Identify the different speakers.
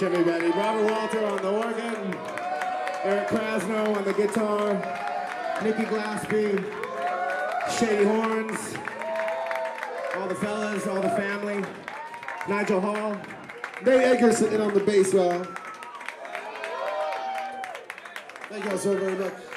Speaker 1: Much, everybody. Robert Walter on the organ, Eric Krasno on the guitar, Nikki Glaspie, Shady Horns, all the fellas, all the family, Nigel Hall.
Speaker 2: Nate sitting on the bass, y'all. Thank y'all so very much.